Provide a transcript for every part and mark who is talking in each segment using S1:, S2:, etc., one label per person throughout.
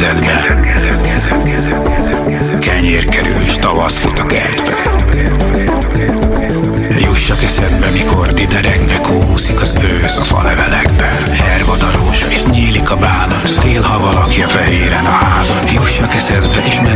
S1: kezedbe. és tavasz fut a kertbe. Jussak eszedbe, mikor diderekbe kúszik az ősz a falevelekbe. Hervad és nyílik a bánat, télha valaki a fehéren a házat. Jussak eszedbe, és ne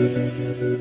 S1: Música